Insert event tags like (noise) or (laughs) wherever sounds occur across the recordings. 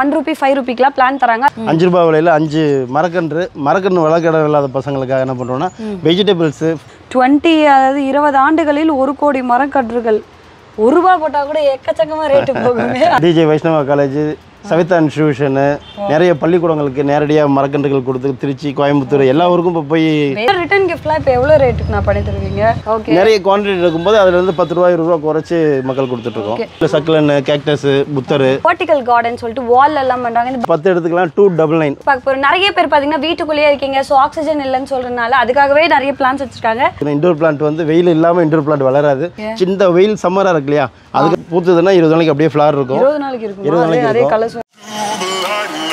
One rupee five ருபிக்கெலாம் plan தராங்க. அஞ்சு ரூபாய் விலையில் அஞ்சு மரக்கன்று மரக்கன்று வளர்க்கிடம் இல்லாத பசங்களுக்காக என்ன பண்ணுறோன்னா வெஜிடபிள்ஸு டுவெண்ட்டி அதாவது இருபது ஆண்டுகளில் ஒரு கோடி மரக்கன்றுகள். ஒரு ரூபா போட்டால் கூட எக்கச்சக்கமாக ரேட்டு போகுமே. DG Vaishnava college Saveetha institution நிறைய பள்ளிக்கூடங்களுக்கு நேரடியாக மரக்கன்றுகள் கொடுத்து திருச்சி கோயம்புத்தூர் எல்லா ஊருக்கும் இப்போ போய் ரிட்டர்ன் கிஃப்ட்லாம் இப்போ எவ்வளோ ரேட்டுக்கு நான் பண்ணி தருவீங்க? ஓகே நிறைய குவான்டிட்டி இருக்கும்போது அதுலேருந்து பத்து ரூபா இருபது ரூபா குறைச்சி மக்கள் கொடுத்துட்ருக்கோம். இல்லை சக்கலன்னு கேக்டஸு புத்தர். வெர்டிக்கல் கார்டன் சொல்லிட்டு வால் எல்லாம் பண்ணுறாங்க பத்து எடுத்துக்கலாம் டூ டபுள் நைன் போகிறோம் நிறைய பேர் பார்த்தீங்கன்னா வீட்டுக்குள்ளேயே இருக்கீங்க. ஸோ ஆக்சிஜன் இல்லைன்னு சொல்கிறதுனால அதுக்காகவே நிறைய பிளான்ஸ் வச்சுருக்காங்க. இண்டோர் பிளான்ட் வந்து வெயில் இல்லாமல் இண்டோர் பிளான்ட் வளராது. சின்ன வெயில் சம்மராக இருக்கு இல்லையா? அதுக்கு பூத்துதுன்னா இருபது நாளைக்கு அப்படியே ஃப்ளார் இருக்கும். இருபது நாளைக்கு இருக்கும்? இருபது நாளைக்கு அதே இருக்கும். guys.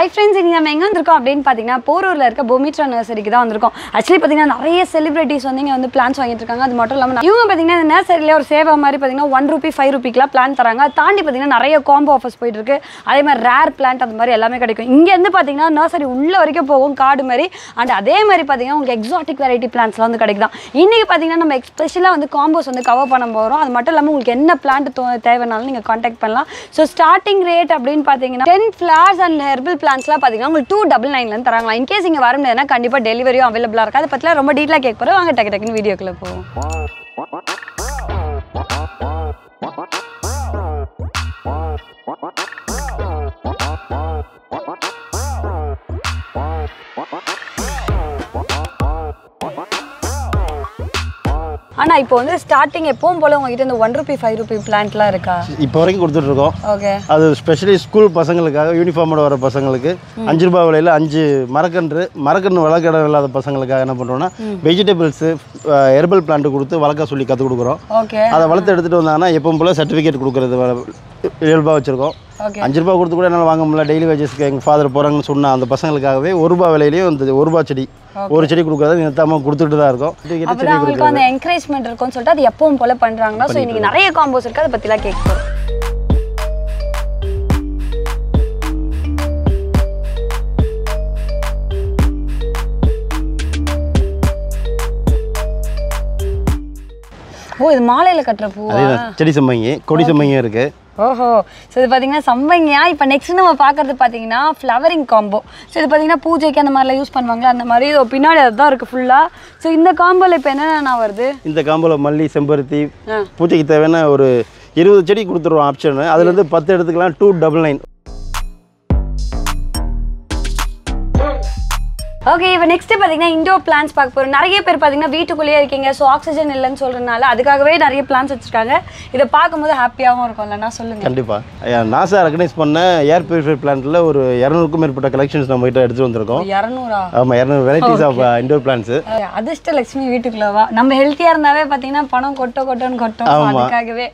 ஹை ஃப்ரெண்ட்ஸ் இங்கே நம்ம எங்கே வந்திருக்கோம் அப்படின்னு பார்த்தீங்கன்னா போரூரில் இருக்க பொமிட்ரா நர்சரிக்கு தான் வந்திருக்கோம். ஆக்சுவலி பார்த்தீங்கன்னா நிறைய செலிபிரிட்டிஸ் வந்து இங்கே வந்து பிளான்ஸ் வாங்கிட்டு இருக்காங்க. அது மட்டும் இல்லாமல் இவங்க பார்த்தீங்கன்னா இந்த நர்சரியில் ஒரு சேவை மாதிரி பார்த்தீங்கன்னா ஒன் ருபி ஃபைவ் ருபிக்கெலாம் பிளான் தராங்க. அதை தாண்டி பார்த்தீங்கன்னா நிறைய காம்போ ஆஃபர்ஸ் போயிட்டு இருக்கு. அதே மாதிரி ரேர் பிளான்ட் அந்த மாதிரி எல்லாமே கிடைக்கும். இங்கேருந்து பார்த்தீங்கன்னா நர்சரி உள்ள வரைக்கும் போகும் காடு மாதிரி. அண்ட் அதே மாதிரி பார்த்தீங்கன்னா உங்களுக்கு எக்ஸாட்டிக் வெரைட்டி பிளான்ஸ்லாம் வந்து கிடைக்குதான். இன்றைக்கி பார்த்தீங்கன்னா நம்ம ஸ்பெஷலாக வந்து காம்போஸ் வந்து கவர் பண்ண போகிறோம் அது மட்டும் இல்லாமல் உங்களுக்கு என்ன பிளான்ட் தேவைனாலும் நீங்கள் காண்டாக்ட் பண்ணலாம். ஸோ ஸ்டார்டிங் ரேட் அப்படின்னு பார்த்தீங்கன்னா டென் ஃப்ளார்ஸ் அண்ட் ஹெர்பல் பிளான்ஸ்லாம் பார்த்தீங்கன்னா உங்களுக்கு டூ டபுள் நைன்லேருந்து தராங்களா இன்கேஸ் இங்கே வர முடியாதுன்னா கண்டிப்பாக டெலிவரியும் அவைலபிளாக இருக்குது. அதை பற்றிலாம் ரொம்ப டீட்டெயிலாக கேட்க போகிறோம் வாங்க டக்கு டக்குன்னு வீடியோக்குள்ளே போவோம். ஆனால் இப்போ வந்து ஸ்டார்டிங் எப்பவும் போல உங்ககிட்ட இந்த ஒன் ருபி ஃபைவ் ருபி பிளான்ட்லாம் இருக்கா? இப்போ வரைக்கும் கொடுத்துட்ருக்கோம். ஓகே அது ஸ்பெஷலி ஸ்கூல் பசங்களுக்காக யூனிஃபார்மோட வர பசங்களுக்கு அஞ்சு ரூபாய் விலையில் அஞ்சு மரக்கன்று மரக்கன்று வளர்க்கிடம் இல்லாத பசங்களுக்காக என்ன பண்ணுறோன்னா வெஜிடபிள்ஸு ஹெர்பல் பிளான்ட் கொடுத்து வளர்க்க சொல்லி கற்றுக் கொடுக்குறோம். ஓகே அதை வளர்த்து எடுத்துகிட்டு வந்தாங்கன்னா எப்பவும் போல் சர்டிஃபிகேட் கொடுக்குறது ரூபாய் வச்சுருக்கோம். அஞ்சு ரூபாய் கொடுத்து கூட என்னால் வாங்க முடியல. டெய்லி வேஜஸ்க்கு எங்கள் ஃபாதர் போகிறாங்கன்னு சொன்ன அந்த பசங்களுக்காகவே ஒரு ரூபாய் விலையிலேயே இந்த ஒரு ரூபாய் செடி ஒரு செடி கொடுக்குறத நிறுத்தாமல் கொடுத்துட்டு தான் இருக்கோம். அப்பதான் அவங்களுக்கு அந்த என்கரேஜ்மெண்ட் இருக்கும்னு சொல்லிட்டு அது எப்பவும் போல பண்றாங்கன்னா ஸோ இன்னைக்கு நிறைய காம்போஸ் இருக்கு. அதை பத்திலாம் கேட்க போறோம் ஓ இது மாலையில கட்டுற தான் செடி சம்பங்கி கொடி சம்பங்கியும் இருக்குது ஓஹோ. ஸோ இது பார்த்தீங்கன்னா சம்பங்கியா இப்போ நெக்ஸ்ட் நம்ம பார்க்கறது பார்த்தீங்கன்னா ஃப்ளவரிங் காம்போ ஸோ இது பார்த்தீங்கன்னா பூஜைக்கு அந்த மாதிரிலாம் யூஸ் பண்ணுவாங்களா? அந்த மாதிரி இதோ பின்னாடி அதுதான் இருக்குது ஃபுல்லாக ஸோ இந்த காம்போல இப்போ என்னென்ன வருது? இந்த காம்போல மல்லி செம்பருத்தி பூஜைக்கு தேவையான ஒரு இருபது செடி கொடுத்துருவோம் ஆப்ஷனு அதுலேருந்து பத்து எடுத்துக்கலாம். டூ டபுள் நைன் ஓகே இப்போ நெக்ஸ்ட் பார்த்தீங்கன்னா இண்டோர் பிளான்ஸ் பார்க்க போகிறோம் நிறைய பேர் பார்த்தீங்கன்னா வீட்டுக்குள்ளேயே இருக்கீங்க ஸோ ஆக்சிஜன் இல்லைன்னு சொல்கிறதுனால அதுக்காகவே நிறைய பிளான்ஸ் வச்சுருக்காங்க. இதை பார்க்கும்போது ஹாப்பியாகவும் இருக்கும்லண்ணா சொல்லுங்கள் கண்டிப்பாக நாசா ரெகனைஸ் பண்ண ஏர் பியூரிஃபை பிளான்ட்டில் ஒரு இரநூறுக்கும் மேற்பட்ட கலெக்ஷன்ஸ் நம்ம கிட்ட எடுத்துகிட்டு வந்திருக்கோம். இரநூறா? ஆமாம் இரநூறு வெரைட்டிஸ் ஆஃப் இண்டோர் பிளான்ஸு அதிர்ஷ்ட லட்சுமி வீட்டுக்குள்ளவா நம்ம ஹெல்த்தியாக இருந்தாவே பார்த்தீங்கன்னா பணம் கொட்ட கொட்டன்னு கொட்டும். அதுக்காகவே.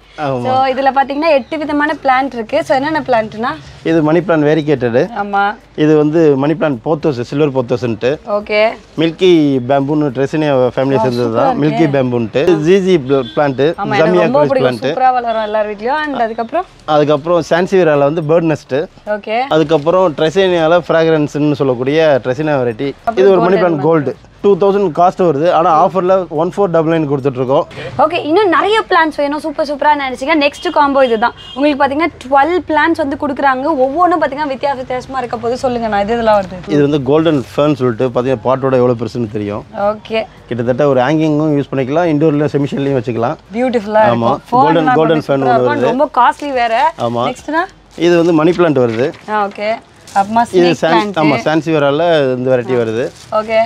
ஸோ இதில் பார்த்தீங்கன்னா எட்டு விதமான பிளான்ட் இருக்கு. ஸோ என்னென்ன பிளான்ட்னா இது மணி பிளான் வேரிகேட்டடு ஆமாம் இது வந்து மணி பிளான் போத்தோஸ் சில்வர் போத்தோஸ்ன்ட்டு ஓகே மில்கி பேம்பூன்னு ட்ரெஸ்ஸினியா ஃபேமிலி சேர்ந்தது தான். மில்கி பேம்பூன்ட்டு ஜிஜி பிளான்ட்டு ஜமியா குரிஸ் பிளான்ட்டு வளரும் எல்லார் வீட்லையும். அண்ட் அதுக்கப்புறம்? அதுக்கப்புறம் சான்சிவரால வந்து பேர்ட் நெஸ்ட்டு ஓகே அதுக்கப்புறம் ட்ரெசேனியாவில் ஃப்ராக்ரன்ஸ்னு சொல்லக்கூடிய ட்ரெசினா வெரைட்டி இது ஒரு money plant gold two thousand cost வருது. ஆனால் ஆஃபரில் ஒன் ஃபோர் டபுள் நைன் கொடுத்துட்ருக்கோம். ஓகே இன்னும் நிறைய பிளான்ஸ் வேணும். சூப்பர் சூப்பராக நினச்சிங்க. நெக்ஸ்ட் காம்போ இதுதான். உங்களுக்கு பார்த்தீங்கன்னா டுவெல் பிளான்ஸ் வந்து கொடுக்குறாங்க. ஒவ்வொன்றும் பார்த்தீங்கன்னா வித்தியாச வித்தியாசமாக இருக்க போது சொல்லுங்க. நான் இது இதெல்லாம் வருது இது வந்து கோல்டன் ஃபேர்ன் சொல்லிட்டு பார்த்தீங்கன்னா பாட்டோட எவ்வளோ பெருசுன்னு தெரியும். ஓகே கிட்டத்தட்ட ஒரு ஹேங்கிங்கும் யூஸ் பண்ணிக்கலாம். இண்டோர்லையும் செமிஷன்லையும் வச்சுக்கலாம். பியூட்டிஃபுல்லாக ஆமா. super-ஆ ஒண்ணு இருக்கும். ரொம்ப காஸ்ட்லி வேற. ஆமா. நெக்ஸ்ட்னா இது வந்து மணி பிளான்ட் வருது. ஓகே அப்புறமா இது ஸ்னேக் சான் பிளான்ட் ஆமாம் சான்சிவரால இந்த வெரைட்டி வருது. ஓகே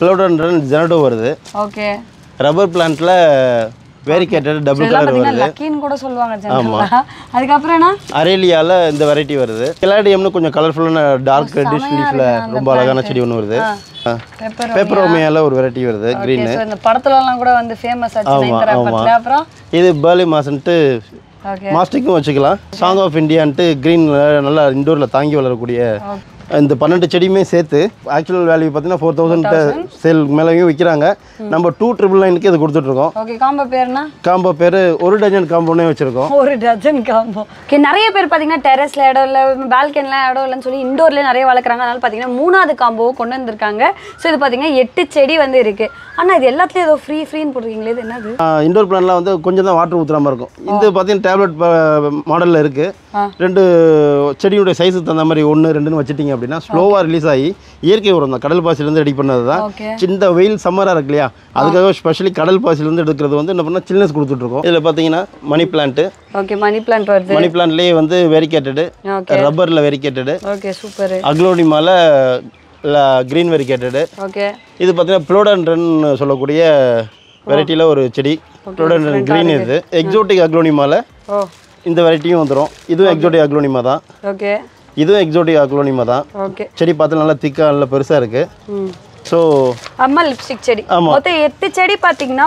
ப்ளோடோன்ட்ரன் ஜெனடோ வருது. ஓகே ரப்பர் பிளான்ட்டில் வேரிகேட்டட் டபுள் கலர் வருது. லக்கின்னு கூட சொல்லுவாங்க ஜெனரலாக அதுக்கப்புறம் என்ன? அரேலியால இந்த வெரைட்டி வருது. கிளாடியம்னு கொஞ்சம் கலர்ஃபுல்லான டார்க் ரெட்டிஷ் லீஃப்ல ரொம்ப அழகான செடி ஒன்று வருது. பெப்பர் ஓமியால ஒரு வெரைட்டி வருது ஸோ இந்த படத்துலலாம் கூட வந்து ஃபேமஸ் ஆச்சு. படத்துல. அப்புறம்? இது பேர்லி மாசன்ட்டு மாஸ்டிக்கும் வச்சுக்கலாம். சாங் ஆஃப் இந்தியான்ட்டு க்ரீன் நல்லா இண்டோரில் தாங்கி வளரக்கூடிய இந்த பன்னெண்டு செடியுமே சேர்த்து ஆக்சுவல் வேல்யூ பார்த்தீங்கன்னா ஃபோர் தௌசண்ட் சேல் மேலேயும் விற்கிறாங்க நம்ம டூ ட்ரிபிள் நைனுக்கு இது கொடுத்துட்ருக்கோம். ஓகே காம்போ பேர்னா? காம்போ பேர் ஒரு டஜன் காம்போனே வச்சுருக்கோம். ஒரு டஜன் காம்போ ஓகே நிறைய பேர் பார்த்தீங்கன்னா டெரஸ்ல இடம் இல்லை பால்கனில இடம் இல்லைன்னு சொல்லி இண்டோர்லேயே நிறைய வளர்க்குறாங்க. அதனால பார்த்தீங்கன்னா மூணாவது காம்போ கொண்டு வந்திருக்காங்க. ஸோ இது பார்த்தீங்கன்னா எட்டு செடி வந்து இருக்கு. ஆனால் இது எல்லாத்துலேயும் ஏதோ ஃப்ரீ ஃப்ரீன்னு போட்டிருக்கீங்களே இது என்னது? இண்டோர் பிளான்லாம் வந்து கொஞ்சம் தான் வாட்டர் ஊற்றுற மாதிரி இருக்கும் இது பார்த்தீங்கன்னா டேப்லெட் மாடலில் இருக்குது. ரெண்டு செடியுடைய சைஸுக்கு தகுந்த மாதிரி ஒன்று ரெண்டுன்னு வச்சுட்டிங்க அப்படின்னா ஸ்லோவாக ரிலீஸ் ஆகி இயற்கை உரம் தான். கடல் பாசிலேருந்து ரெடி பண்ணது தான். சின்ன வெயில் சம்மராக இருக்கு இல்லையா? அதுக்காக ஸ்பெஷலி கடல் பாசிலேருந்து எடுக்கிறது வந்து என்ன பண்ணால் சில்னஸ் கொடுத்துட்ருக்கோம் இதில் பார்த்தீங்கன்னா money plant okay money plant வருது. மணி பிளான்ட்லேயே வந்து வெரிகேட்டடு ரப்பரில் வெரிகேட்டடு ஓகே சூப்பர் அக்லோனிமால க்ரீன் வெரிகேட்டடு ஓகே இது பார்த்தீங்கன்னா ப்ளோடன்ட்ரன் சொல்லக்கூடிய வெரைட்டியில் ஒரு செடி. ப்ளோடன்ட்ரன் க்ரீன் இது. எக்ஸோட்டிக் அக்லோனிமால ஓ இந்த வெரைட்டியும் வந்துடும் இதுவும் எக்ஸோட்டிக் அக்லோனிமா தான். ஓகே இதுவும் எக்ஸோட்டிக் அக்லோனிமா தான். செடி பார்த்து நல்லா திக்காக நல்லா பெருசாக இருக்குது ஸோ அம்மா லிப்ஸ்டிக் செடி. மொத்தம் எட்டு செடி பார்த்தீங்கன்னா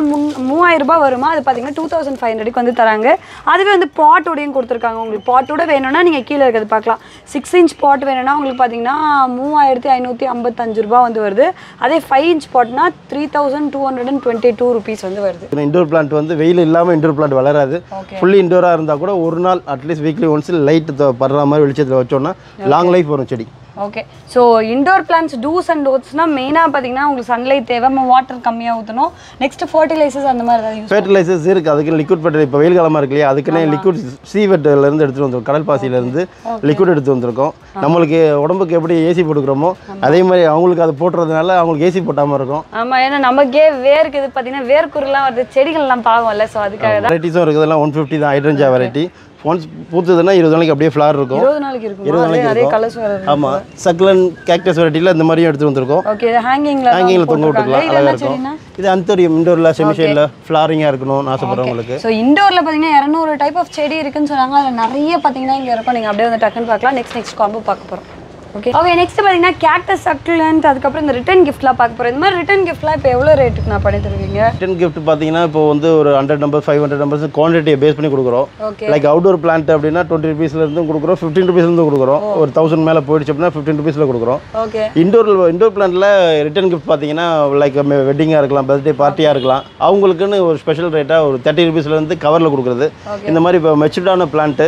மூவாயிரம் ரூபாய் வருமா? அது பார்த்தீங்கன்னா டூ தௌசண்ட் ஃபைவ் ஹண்ட்ரடுக்கு வந்து தராங்க. அதுவே வந்து பாட்டோடையும் கொடுத்துருக்காங்க உங்களுக்கு. பாட்டோட வேணும்னா நீங்கள் கீழே இருக்கிறது பார்க்கலாம் சிக்ஸ் இன்ச் பாட் வேணும்னா உங்களுக்கு பார்த்தீங்கன்னா மூவாயிரத்தி ஐநூற்றி ஐம்பத்தஞ்சு ரூபா வந்து வருது. அதே five inch Patna three thousand two hundred and twenty two rupees வந்து வருது. இண்டோர் பிளான்ட் வந்து வெயில் இல்லாமல் இண்டோர் பிளான்ட் வளராது. ஃபுல்லி இண்டோராக இருந்தால் கூட ஒரு நாள் அட்லீஸ்ட் வீக்லி ஒன்ஸ் லைட் படுற மாதிரி வெளிச்சத்தில் வச்சோம்னா லாங் லைஃப் வரும் செடி. Okay so indoor plants do's and டோட்ஸ்னா மெயினாக பார்த்தீங்கன்னா உங்களுக்கு சன்லைட் தேவை வாட்டர் கம்மியாக ஊற்றணும் நெக்ஸ்ட் ஃபர்டிலைசர்ஸ் அந்த மாதிரி ஏதாவது ஃபெர்டிலைசர்ஸ் இருக்குது அதுக்கு லிக்விட் ஃபெர்டிலைசர் இப்போ வெயில் காலமாக இருக்கு இல்லையா? அதுக்குன்னே லிக்விட் சீவெட்லேருந்து எடுத்துகிட்டு வந்திருக்கோம் கடல் பாசியிலேருந்து லிக்விட் எடுத்து வந்திருக்கோம். நம்மளுக்கு உடம்புக்கு எப்படி ஏசி போட்டுக்கிறோமோ அதே மாதிரி அவங்களுக்கு அது போட்டுறதுனால அவங்களுக்கு ஏசி போட்டாமல் இருக்கும். ஆமா ஏன்னா நமக்கே வேர்க்கு இது பார்த்தீங்கன்னா வேர்க்குருலாம் வருது செடிகள்லாம் பாவம்ல ஸோ அதுக்காக தான். வெரைட்டிஸும் இருக்குது. எல்லாம் ஒன் ஃபிஃப்டி தான். ஹைட்ரஞ்சா வெரைட்டி ஒன்ஸ் பூத்துதுன்னா இருபது நாளைக்கு அப்படியே ஃப்ளார் இருக்கும். இருபது நாளைக்கு இருக்கும்? இருபது நாளைக்கு இருக்கும். ஆமாம் சக்லன் கேக்டஸ் வெரைட்டியில் இந்த மாதிரியும் எடுத்து வந்திருக்கோம். ஓகே இது ஹேங்கிங்ல ஹேங்கிங்கில் தொங்க விட்டுக்கலாம். அழகாக இருக்கும். இது அந்தோரியம் இண்டோரில் செமிஷேலில் ஃப்ளாரிங்காக இருக்கணும்னு ஆசைப்படுறவங்களுக்கு. ஸோ இண்டோர்ல பாத்தீங்கன்னா இரநூறு டைப் ஆஃப் செடி இருக்குன்னு சொன்னாங்க. அதுல நிறைய பாத்தீங்கன்னா இங்க இருக்கும். நீங்க அப்படியே வந்து டக்குன்னு பார்க்கலாம். நெக்ஸ்ட் நெக்ஸ்ட் காம்போ பார்க்க போறோம். ஓகே ஓகே நெக்ஸ்ட் பாத்தீங்கன்னா கேக்டஸ் சக்லண்ட் அதுக்கப்புறம் இந்த ரிட்டர்ன் கிஃப்ட்லாம் பார்க்க போறோம். இந்த மாதிரி ரிட்டர்ன் கிஃப்ட்லாம் இப்போ எவ்வளோ ரேட்டுக்கு நான் பண்ணி தருவீங்க? ரிட்டன் கிஃப்ட் பார்த்தீங்கன்னா இப்போ வந்து ஒரு hundred number five hundred numbers குவான்டிட்டியை base பண்ணி கொடுக்குறோம். லைக் அவுடோர் பிளான்ட் அப்படின்னா டுவெண்ட்டி ருபீஸ்லேருந்து கொடுக்குறோம் ஃபிஃப்டின் ருபீஸ்லேருந்து கொடுக்குறோம். ஒரு தௌசண்ட் மேலே போயிடுச்சு அப்படின்னா ஃபிஃப்டின் ருபீஸில் கொடுக்குறோம். ஓகே இண்டோர் இண்டோர் பிளான்ட்டில் ரிட்டர்ன் கிஃப்ட் பார்த்தீங்கன்னா லைக் வெட்டிங்காக இருக்கலாம் பர்த்டே பார்ட்டியாக இருக்கலாம். அவங்களுக்குன்னு ஒரு ஸ்பெஷல் ரேட்டாக ஒரு தேர்ட்டி ருபீஸ்லேருந்து கவரில் கொடுக்குறது. இந்த மாதிரி இப்போ மெச்சூர்டான பிளான்ட்டு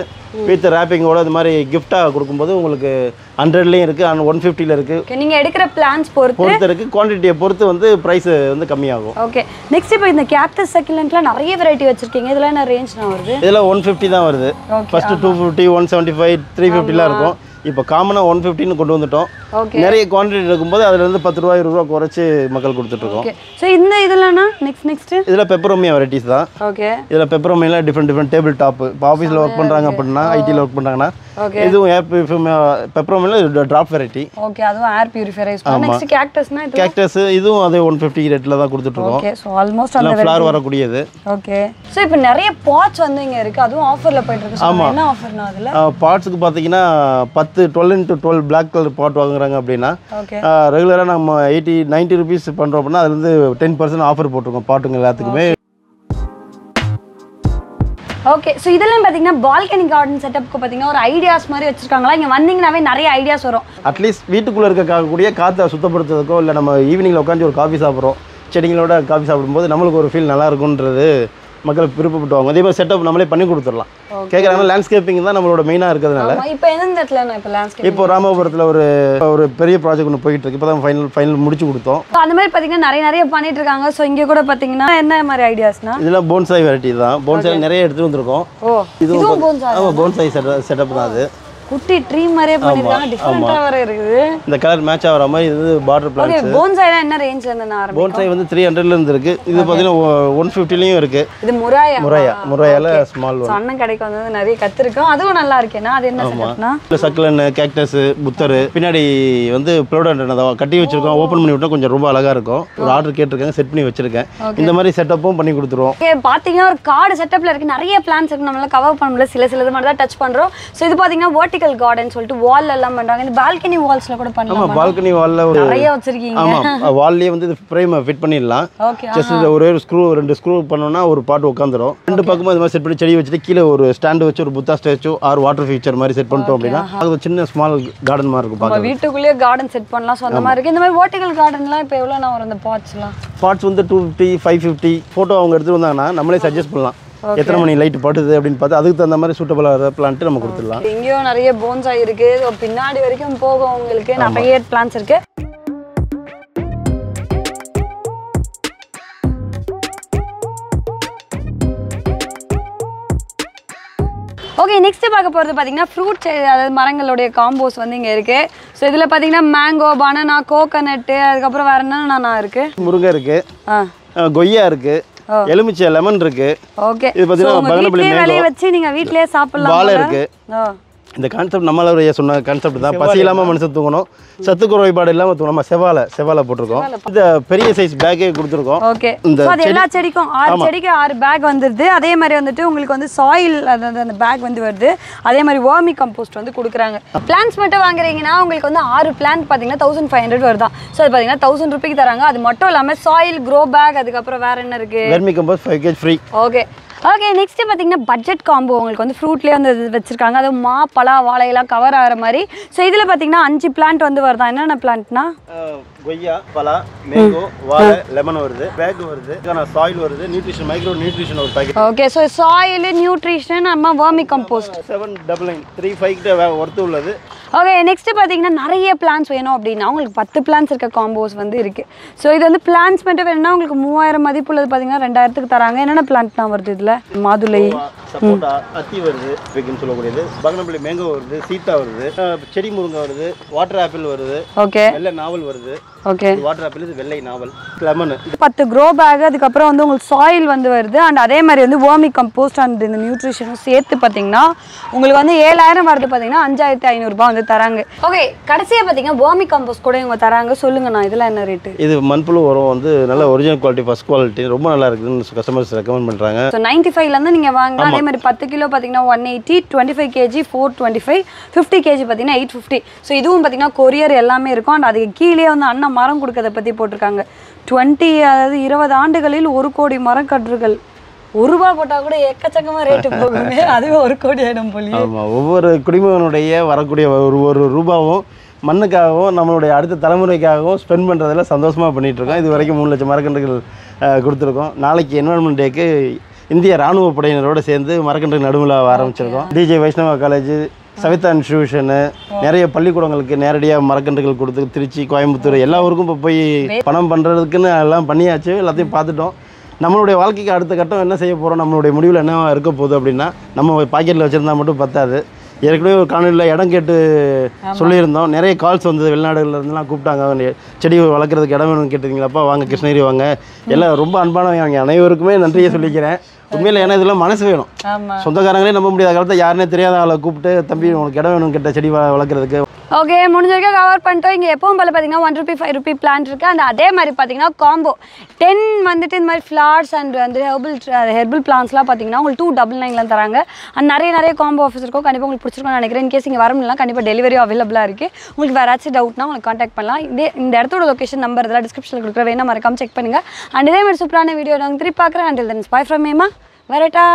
வித் ரேப்பிங்கோட இந்த மாதிரி கிஃப்டாக கொடுக்கும்போது உங்களுக்கு ஹண்ட்ரட்லேயும் இருக்குது அண்ட் ஒன் ஃபிஃப்டியில் இருக்குது ஓகே நீங்க எடுக்கிற பிளான்ஸ் பொறுத்து பொறுத்து இருக்குது குவான்டிட்டியை பொறுத்து வந்து ப்ரைஸ் வந்து கம்மியாகும். ஓகே நெக்ஸ்ட் இப்போ இந்த கேக்டஸ் சக்கிலண்ட்லாம் நிறைய வெரைட்டி வச்சிருக்கீங்க. இதெல்லாம் என்ன ரேஞ்ச் வருது? இதில் ஒன் ஃபிஃப்டி தான் வருது. First two fifty one seventy five three ஃபிஃப்டிலாம் இருக்கும். இப்போ காமனாக ஒன் ஃபிஃப்டின்னு கொண்டு வந்துட்டோம். நிறைய குவான்டிட்டி இருக்கும்போது அதுலேருந்து பத்து ரூபா இருபது ரூபா குறைச்சி மக்கள் கொடுத்துட்ருக்கோம். ஸோ இந்த இதெல்லாம்னா நெக்ஸ்ட் நெக்ஸ்ட் இதில் பெப்பரோமியா வெரைட்டிஸ் தான். ஓகே இதில் பெப்பரோமியில் டிஃப்ரெண்ட் டிஃப்ரெண்ட் டேபிள் டாப்பு இப்போ ஆஃபீஸில் ஒர்க் பண்ணுறாங்க அப்படின்னா ஐடியில் ஒர்க் பண்ணுறாங்கன்னா இதுவும் ஏர் பெப்பரோமியில் ட்ராப் வெரைட்டி ஓகே அதுவும் ஏர் பியூரிஃபையர் யூஸ் நெக்ஸ்ட் கேக்டஸ்னா இது? கேக்டஸ் இதுவும் அதே ஒன் ஃபிஃப்டி ரேட்டில் தான் கொடுத்துட்ருக்கோம். ஓகே ஸோ ஆல்மோஸ்ட் அந்த ஃப்ளார் வரக்கூடியது. ஓகே ஸோ இப்போ நிறைய பாட்ஸ் வந்து இங்க இருக்கு. அதுவும் ஆஃபர்ல போயிட்டு இருக்கு. So, என்ன ஆஃபர்னா அதுல? பார்ட்ஸுக்கு பார்த்தீங்கன்னா பத்து twelve into twelve black colour pot வாங்குறாங்க அப்படின்னா ரெகுலராக நம்ம எயிட்டி நைன்ட்டி ருபீஸ் பண்ணுறோம் அப்படின்னா அதுலேருந்து டென் பர்சன்ட் ஆஃபர் போட்டிருக்கோம் பாட்டுங்க எல்லாத்துக்குமே. ஓகே ஸோ இதெல்லாம் பார்த்தீங்கன்னா பால்கனி கார்டன் செட்டப்க்கு பார்த்தீங்கன்னா ஒரு ஐடியாஸ் மாதிரி வச்சிருக்காங்களா? இங்க வந்தீங்கன்னாவே நிறைய ஐடியாஸ் வரும். அட்லீஸ்ட் வீட்டுக்குள்ளே இருக்கக்கூடிய காற்றை சுத்தப்படுத்துறதுக்கோ இல்லை நம்ம ஈவினிங்கில் உட்காந்து ஒரு காஃபி சாப்பிட்றோம் செடிங்களோட காஃபி சாப்பிடும்போது நம்மளுக்கு ஒரு ஃபீல் நல்லா இருக்குன்றது மக்கள் விருப்பப்பட்டுவாங்க. அதே மாதிரி செட்டப் நம்மளே பண்ணி கொடுத்துடலாம். கேட்குறாங்க லேண்ட்ஸ்கேப்பிங் தான் நம்மளோட மெயினாக இருக்கிறதுனால இப்போ எந்த இடத்துல இப்போ இப்போ ராமபுரத்தில் ஒரு ஒரு பெரிய ப்ராஜெக்ட் ஒன்று போயிட்டு இருக்கு. இப்போ தான் ஃபைனல் ஃபைனல் முடிச்சு கொடுத்தோம். அந்த மாதிரி பார்த்தீங்கன்னா நிறைய நிறைய பண்ணிட்டு இருக்காங்க. ஸோ இங்க கூட பார்த்தீங்கன்னா என்ன மாதிரி ஐடியாஸ்னா இதெல்லாம் போன்சாய் வெரைட்டி தான். போன்சாய் நிறைய எடுத்துகிட்டு வந்திருக்கோம். இதுவும் ஆமாம் போன்சாய் செட்டப் செட்டப் தான் அது. குட்டி ட்ரீ மாதிரியே பண்ணிருக்காங்க டிஃப்ரெண்டா வேற இருக்குது. இந்த கலர் மேட்ச் ஆகிற மாதிரி இது பார்டர் பிளான்ஸ் போன்சாய்னா என்ன ரேஞ்ச்ல இருந்து நான் போன்சாய் வந்து த்ரீ ஹண்ட்ரட்லேருந்து இருக்குது இது பார்த்தீங்கன்னா ஒன் ஃபிஃப்டிலையும் இருக்குது இது முராயா முறையா முறையால ஸ்மால் ஸோ அண்ணன் கடைக்கு வந்து நிறைய கத்திருக்கோம். அதுவும் நல்லா இருக்கேனா அது என்ன செட்டப்னா இல்லை சக்கலன் கேக்டஸ் புத்தர். பின்னாடி வந்து ப்ளோடன்ட் அதை கட்டி வச்சிருக்கோம். ஓப்பன் பண்ணி விட்டா கொஞ்சம் ரொம்ப அழகாக இருக்கும். ஒரு ஆர்டர் கேட்டிருக்காங்க செட் பண்ணி வச்சிருக்கேன். இந்த மாதிரி செட்டப்பும் பண்ணி கொடுத்துருவோம். ஓகே பார்த்தீங்கன்னா ஒரு கார்டு செட்டப்ல இருக்கு. நிறைய பிளான்ஸ் இருக்கு. நம்மளால கவர் பண்ண முடியல. சில சிலது மட்டும் தான் டச் பண்றோம். ஸோ இது பார்த்தீங்கன்னா vertical வெர்டிகல் கார்டன் சொல்லிட்டு வால் எல்லாம் பண்றாங்க. இந்த பால்கனி வால்ஸ்ல கூட பண்ணலாம் பால்கனி வாலில் ஒரு நிறைய வச்சிருக்கீங்க. ஆமாம் வால்லேயே வந்து இது ஃப்ரேம் ஃபிட் பண்ணிடலாம். (laughs) ஓகே ஜஸ்ட் ஒரே ஒரு ஸ்க்ரூ ரெண்டு ஸ்க்ரூ பண்ணோம்னா ஒரு பாட்டு உட்காந்துரும். ரெண்டு பக்கமும் இது மாதிரி செட் பண்ணி செடி வச்சுட்டு கீழே ஒரு ஸ்டாண்டு வச்சு ஒரு Buddha statue or water feature மாதிரி செட் பண்ணிட்டோம் அப்படின்னா அது ஒரு சின்ன ஸ்மால் கார்டன் மாதிரி இருக்கும் பார்க்க வீட்டுக்குள்ளேயே கார்டன் செட் பண்ணலாம். ஸோ அந்த மாதிரி இருக்கு. இந்த மாதிரி வெர்டிகல் கார்டன்லாம் இப்போ எவ்வளோ நான் வரும் இந்த பாட்ஸ்லாம் பார்ட்ஸ் வந்து two fifty five fifty photo அவங்க எடுத்துட்டு வந்தாங்கன்னா நம்மளே சஜஸ்ட் பண்ணலாம். எத்தனை மணி லைட் படுது அப்படின்னு பார்த்து அதுக்கு தகுந்த மாதிரி சூட்டபுளாக பிளான்ட்டு நம்ம கொடுத்துடலாம். எங்கேயும் நிறைய போன்ஸா So, பின்னாடி வரைக்கும் போகும் உங்களுக்கு. நிறைய பிளான்ஸ் இருக்கு. ஓகே நெக்ஸ்ட் பார்க்க போகிறது பார்த்தீங்கன்னா ஃப்ரூட் அதாவது மரங்களுடைய காம்போஸ் வந்து இங்கே இருக்கு. ஸோ இதில் பார்த்தீங்கன்னா மேங்கோ பனானா கோகனட்டு அதுக்கப்புறம் வேற என்னென்ன இருக்கு? முருங்கை இருக்கு. ஆ. அஹ் கொய்யா இருக்கு. எலுமிச்சை லெமன் இருக்கு ஓகே இது பார்த்தீங்கன்னா பகனப்பள்ளி வீட்லயே மேங்கோ. வச்சு நீங்க வீட்லயே சாப்பிடலாம் வாழை. இருக்கு. இந்த கான்செப்ட் நம்மள சொன்ன கான்செப்ட் தான். பசி இல்லாமல் மனுஷன் தூங்கணும். சத்து குறைபாடு இல்லாமல் தூங்கணும். நம்ம செவாலை செவாலை போட்டிருக்கோம். இந்த பெரிய சைஸ் பேக்கே கொடுத்துருக்கோம். ஓகே. இந்த எல்லா செடிக்கும் ஆறு செடிக்கு ஆறு பேக் வந்துருது. அதே மாதிரி வந்துட்டு உங்களுக்கு வந்து சாயில் அந்த பேக் வந்து வருது. அதே மாதிரி வார்மி கம்போஸ்ட் வந்து கொடுக்குறாங்க. பிளான்ஸ் மட்டும் வாங்குறீங்கன்னா உங்களுக்கு வந்து ஆறு பிளான் பார்த்தீங்கன்னா தௌசண்ட் ஃபைவ் ஹண்ட்ரட் வருதான் ஸோ அது பார்த்தீங்கன்னா தௌசண்ட் ருபிக்கு தராங்க. அது மட்டும் இல்லாமல் சாயில் க்ரோ பேக் அதுக்கப்புறம் வேற என்ன இருக்கு? Vermicompost five KG free okay okay next பார்த்தீங்கன்னா பட்ஜெட் காம்போ உங்களுக்கு வந்து ஃப்ரூட்லேயே வந்து வச்சிருக்காங்க. அது மா பலா வாழையெல்லாம் கவர் ஆகிற மாதிரி. ஸோ இதில் பார்த்தீங்கன்னா அஞ்சு பிளான்ட் வந்து வருதா? என்னென்ன பிளான்ட்னா கொய்யா பலா மேங்கோ வாழை லெமன் வருது. பேக் வருது. சாயில் வருது. நியூட்ரிஷன் மைக்ரோ நியூட்ரிஷன் ஒரு packet okay so soil nutrition நம்ம vermicompost seven double nine three five worth உள்ளது. ஓகே நெக்ஸ்ட் பார்த்தீங்கன்னா நிறைய பிளான்ஸ் வேணும் அப்படின்னா உங்களுக்கு பத்து பிளான்ஸ் இருக்க காம்போஸ் வந்து இருக்குது ஸோ இது வந்து பிளான்ஸ் மட்டும் வேணும்னா உங்களுக்கு மூவாயிரம் மதிப்புள்ளது பார்த்தீங்கன்னா ரெண்டாயிரத்துக்கு தராங்க. என்னென்ன பிளான்ட்லாம் வருது இதில்? மாதுளை. சப்போட்டா அத்தி வருது இருக்குன்னு சொல்லக்கூடியது. பகனப்பள்ளி மேங்கோ வருது சீத்தா வருது செடி முருங்கை வருது வாட்டர் ஆப்பிள் வருது ஓகே வெள்ளை நாவல் வருது. ஓகே வாட்டர் ஆப்பிள் இது வெள்ளை நாவல் லெமன் பத்து க்ரோ பேக் அதுக்கப்புறம் வந்து உங்களுக்கு சாயில் வந்து வருது. அண்ட் அதே மாதிரி வந்து வார்மி கம்போஸ்ட் அண்ட் இந்த நியூட்ரிஷனும் சேர்த்து பார்த்தீங்கன்னா உங்களுக்கு வந்து ஏழாயிரம் வருது பார்த்தீங்கன்னா அஞ்சாயிரத்தி ஐநூறுரூபா வந்து தராங்க. ஓகே கடைசியாக பார்த்தீங்கன்னா வார்மி கம்போஸ்ட் கூட இவங்க தராங்க. சொல்லுங்கண்ணா இதெல்லாம் என்ன ரேட்டு இது மண்புழு உரம் வந்து நல்ல ஒரிஜினல் குவாலிட்டி ஃபஸ்ட் குவாலிட்டி ரொம்ப நல்லா இருக்குதுன்னு கஸ்டமர்ஸ் ரெக்கமெண்ட் பண்ணுறாங்க ஸோ நைன்ட்டி ஃபைவ்லேருந்து நீங்கள் வாங்கலாம். அதே மாதிரி பத்து கிலோ பார்த்தீங்கன்னா one eighty twenty five KG four twenty five fifty KG பார்த்தீங்கன்னா எயிட் ஃபிஃப்டி ஸோ இதுவும் பார்த்தீங்கன்னா கொரியர் எல்லாமே இருக்கும். அண்ட் அதுக்கு கீழே வந்து அண்ணன் மரம் கொடுக்கறத பற்றி போட்டிருக்காங்க. டுவெண்ட்டி அதாவது இருபது ஆண்டுகளில் ஒரு கோடி மரக்கன்றுகள் ஒரு ரூபா போட்டால் கூட எக்கச்சக்கமாக ரேட்டு போகுமே (laughs) அதுவே ஒரு கோடி ஆயிடும் போலியே. ஆமாம் ஒவ்வொரு குடிமகனுடைய வரக்கூடிய ஒரு ஒரு ரூபாவும் மண்ணுக்காகவும் நம்மளுடைய அடுத்த தலைமுறைக்காகவும் ஸ்பெண்ட் பண்ணுறதுல சந்தோஷமாக பண்ணிட்டு இருக்கோம் இது வரைக்கும் மூணு லட்சம் மரக்கன்றுகள் கொடுத்துருக்கோம். நாளைக்கு என்வரன்மெண்ட் டேக்கு இந்திய ராணுவ படையினரோட சேர்ந்து மரக்கன்று நடுவில் ஆரம்பிச்சிருக்கோம். DG Vaishnava college Saveetha institution நிறைய பள்ளிக்கூடங்களுக்கு நேரடியாக மரக்கன்றுகள் கொடுத்து திருச்சி கோயம்புத்தூர் எல்லா ஊருக்கும் இப்போ போய் பணம் பண்ணுறதுக்குன்னு எல்லாம் பண்ணியாச்சு எல்லாத்தையும் பார்த்துட்டோம். நம்மளுடைய வாழ்க்கைக்கு அடுத்த கட்டம் என்ன செய்ய போகிறோம் நம்மளுடைய முடிவில் என்ன இருக்க போகுது அப்படின்னா நம்ம பாக்கெட்டில் வச்சுருந்தா மட்டும் பத்தாது. ஏற்கனவே ஒரு காணொலியில் இடம் கேட்டு சொல்லியிருந்தோம். நிறைய கால்ஸ் வந்தது வெளிநாடுகள்ல இருந்தெல்லாம் கூப்பிட்டாங்க. செடி வளர்க்குறதுக்கு இடம் வேணும்னு கேட்டிருந்தீங்களாப்பா வாங்க கிருஷ்ணகிரி வாங்க. எல்லாம் ரொம்ப அன்பானவங்க அனைவருக்குமே நன்றியை சொல்லிக்கிறேன். உண்மையில் ஏன்னா இதெல்லாம் மனசு வேணும். சொந்தக்காரங்களே நம்ப முடியாத காலத்தில் யாருனே தெரியாத ஆளை கூப்பிட்டு தம்பி உனக்கு இடம் வேணும் கேட்ட செடி வளர்க்குறதுக்கு. ஓகே முடிஞ்ச வரைக்கும் கவர் பண்ணிட்டோம். இங்கே எப்பவும் போல பார்த்தீங்கன்னா one rupee five rupee plant இருக்குது அந்த அதே மாதிரி பார்த்தீங்கன்னா காம்போ டென் வந்துட்டு இந்த மாதிரி ஃப்ளார்ஸ் அண்ட் வந்து ஹெர்பல் ஹெர்பல் பிளான்ஸ்லாம் பார்த்தீங்கன்னா உங்களுக்கு டூ டபுள் நைன்லாம் தராங்க. அண்ட் நிறைய நிறைய காம்போ ஆஃபர்ஸ் இருக்கும். கண்டிப்பாக உங்களுக்கு பிடிச்சிருக்கும்னு நினைக்கிறேன். இன்கேஸ் இங்கே வர முடியலாம் கண்டிப்பாக டெலிவரி அவைலபிளாக இருக்குது உங்களுக்கு வேறு ஏதாச்சும் டவுட்னா உங்களுக்கு காண்டாக்ட் பண்ணலாம். இதே இந்த இடத்தோட லொக்கேஷன் நம்பர் இதெல்லாம் டிஸ்கிரிப்ஷனில் கொடுக்குற வேணா மறக்காம செக் பண்ணுங்கள் அண்ட் இதே மாதிரி சூப்பரான வீடியோ நாங்கள் திருப்பி பார்க்குறேன். அண்ட் தென் ஸ்பை ஃப்ரம் மேமா வரட்டா.